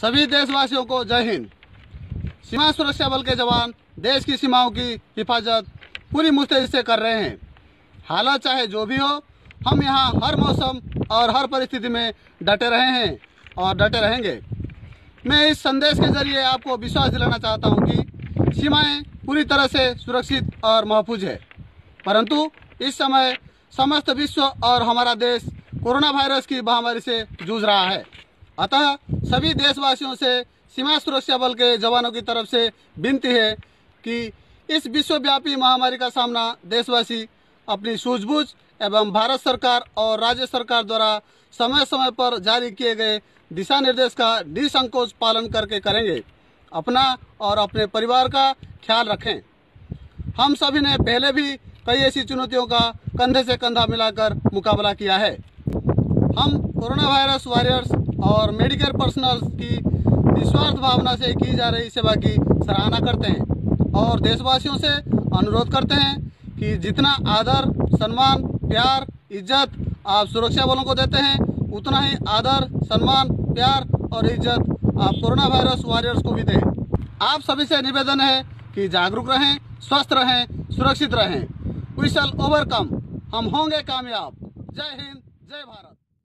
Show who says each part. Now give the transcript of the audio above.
Speaker 1: सभी देशवासियों को जय हिंद। सीमा सुरक्षा बल के जवान देश की सीमाओं की हिफाजत पूरी मुस्तैदी से कर रहे हैं। हालात चाहे जो भी हो, हम यहाँ हर मौसम और हर परिस्थिति में डटे रहे हैं और डटे रहेंगे। मैं इस संदेश के ज़रिए आपको विश्वास दिलाना चाहता हूँ कि सीमाएँ पूरी तरह से सुरक्षित और महफूज है। परंतु इस समय समस्त विश्व और हमारा देश कोरोना वायरस की महामारी से जूझ रहा है। अतः सभी देशवासियों से सीमा सुरक्षा बल के जवानों की तरफ़ से विनती है कि इस विश्वव्यापी महामारी का सामना देशवासी अपनी सूझबूझ एवं भारत सरकार और राज्य सरकार द्वारा समय समय पर जारी किए गए दिशा निर्देश का निसंकोच पालन करके करेंगे। अपना और अपने परिवार का ख्याल रखें। हम सभी ने पहले भी कई ऐसी चुनौतियों का कंधे से कंधा मिलाकर मुकाबला किया है। हम कोरोना वायरस वॉरियर्स और मेडिकल पर्सनल की निस्वार्थ भावना से की जा रही सेवा की सराहना करते हैं और देशवासियों से अनुरोध करते हैं कि जितना आदर, सम्मान, प्यार, इज़्ज़त आप सुरक्षा बलों को देते हैं, उतना ही आदर, सम्मान, प्यार और इज़्ज़त आप कोरोना वायरस वॉरियर्स को भी दें। आप सभी से निवेदन है कि जागरूक रहें, स्वस्थ रहें, सुरक्षित रहें। We shall overcome. हम होंगे कामयाब। जय हिंद, जय भारत।